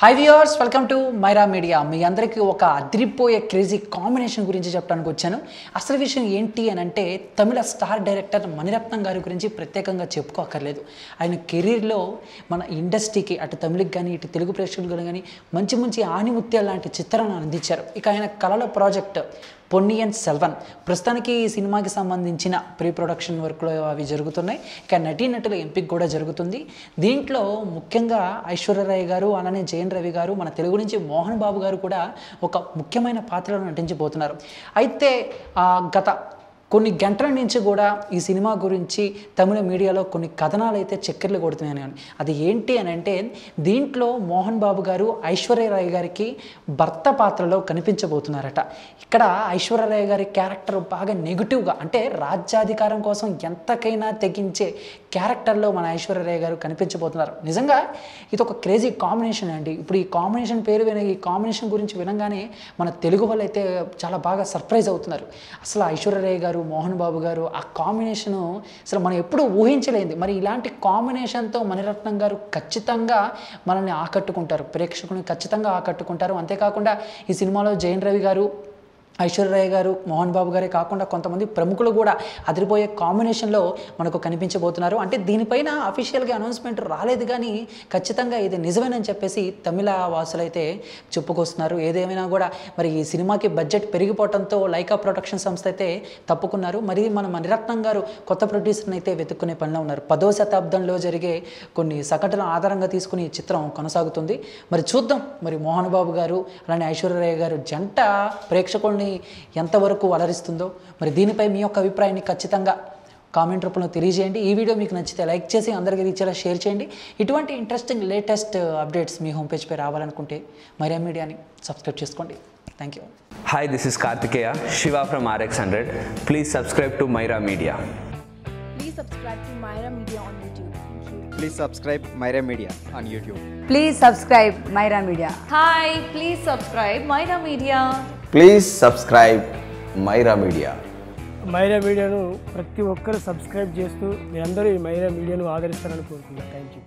Hi viewers welcome to Myra media మీ అందరికీ ఒక అదిరిపోయే క్రేజీ కాంబినేషన్ గురించి చెప్పడానికి వచ్చాను. అసలు విషయం ఏంటి అని అంటే తమిళ స్టార్ డైరెక్టర్ మణిరత్నం గారి గురించి ప్రత్యేకంగా చెప్పుకోకర్లేదు ఆయన కెరీర్లో మన ఇండస్ట్రీకి అటు తమిళకి కానీ ఇటు తెలుగు ప్రేక్షకులకు కానీ మంచి మంచి ఆణిముత్యాలు లాంటి చిత్రాలను అందించారు. ఇక ఆయన కళల ప్రాజెక్ట్ పొన్నియన్ సెల్వన్. ప్రస్తుతానికి ఈ సినిమాకి సంబంధించిన ప్రీ ప్రొడక్షన్ వర్క్లో అవి జరుగుతున్నాయి. ఇక నటీనటుల ఎంపిక కూడా జరుగుతుంది. దీంట్లో ముఖ్యంగా ఐశ్వర్యరాయ్ గారు అలానే జయన్ రవి గారు మన తెలుగు నుంచి మోహన్ బాబు గారు కూడా ఒక ముఖ్యమైన పాత్రలో నటించబోతున్నారు. అయితే ఆ, గత కొన్ని గంటల నుంచి కూడా ఈ సినిమా గురించి తమిళ మీడియాలో కొన్ని కథనాలు అయితే చక్కెర్లు కొడుతున్నాయని అది ఏంటి అని అంటే దీంట్లో మోహన్ బాబు గారు ఐశ్వర్యరాయ్ గారికి భర్త పాత్రలో కనిపించబోతున్నారట. ఇక్కడ ఐశ్వర్యరాయ్ గారి క్యారెక్టర్ బాగా నెగిటివ్గా అంటే రాజ్యాధికారం కోసం ఎంతకైనా తెగించే క్యారెక్టర్లో మన ఐశ్వర్యరాయ్ గారు కనిపించబోతున్నారు. నిజంగా ఇది ఒక క్రేజీ కాంబినేషన్ అండి. ఇప్పుడు ఈ కాంబినేషన్ పేరు విన ఈ కాంబినేషన్ గురించి వినగానే మన తెలుగు వాళ్ళు అయితే చాలా బాగా సర్ప్రైజ్ అవుతున్నారు. అసలు ఐశ్వర్యరాయ్ గారు మోహన్ బాబు గారు ఆ కాంబినేషను అసలు మనం ఎప్పుడూ ఊహించలేదు మరి ఇలాంటి కాంబినేషన్తో మణిరత్నం గారు ఖచ్చితంగా మనల్ని ఆకట్టుకుంటారు. ప్రేక్షకుని ఖచ్చితంగా ఆకట్టుకుంటారు. అంతేకాకుండా ఈ సినిమాలో జయన్ రవి గారు ఐశ్వర్యరాయ్ గారు మోహన్ బాబు గారే కాకుండా కొంతమంది ప్రముఖులు కూడా అదిరిపోయే కాంబినేషన్లో మనకు కనిపించబోతున్నారు. అంటే దీనిపైన అఫీషియల్గా అనౌన్స్మెంట్ రాలేదు కానీ ఖచ్చితంగా ఇది నిజమేనని చెప్పేసి తమిళ వాసులైతే చెప్పుకొస్తున్నారు. ఏదేమైనా కూడా మరి ఈ సినిమాకి బడ్జెట్ పెరిగిపోవడంతో లైకా ప్రొడక్షన్ సంస్థ అయితే తప్పుకున్నారు. మరి మన మణిరత్నం గారు కొత్త ప్రొడ్యూసర్ని అయితే వెతుక్కునే పనిలో ఉన్నారు. పదో శతాబ్దంలో జరిగే కొన్ని సగటుల ఆధారంగా తీసుకుని ఈ చిత్రం కొనసాగుతుంది. మరి చూద్దాం. మరి మోహన్ బాబు గారు అలానే ఐశ్వర్యరాయ్ గారు జంట ప్రేక్షకుల్ని ఎంతవరకు వలరిస్తుందో మరి దీనిపై మీ యొక్క అభిప్రాయాన్ని ఖచ్చితంగా కామెంట్ రూపంలో తెలియజేయండి. ఈ వీడియో మీకు నచ్చితే లైక్ చేసి అందరికీ రీచ్లా షేర్ చేయండి. ఇటువంటి ఇంట్రెస్టింగ్ లేటెస్ట్ అప్డేట్స్ మీ హోమ్ పేజ్పై రావాలనుకుంటే మరియా మీడియాని సబ్స్క్రైబ్ చేసుకోండి. Thank you hi this is Karthikeya Shiva from RX hundred please subscribe to Myra media please subscribe to Myra media on YouTube please subscribe Myra media on YouTube please subscribe Myra media hi please subscribe Myra media please subscribe Myra media Myra మీడియాను ప్రతి ఒక్కరు subscribe చేస్తూ మీరందరూ ఈ మైరా మీడియాను ఆదరిస్తారని కోరుకుంటున్నాను. Thank you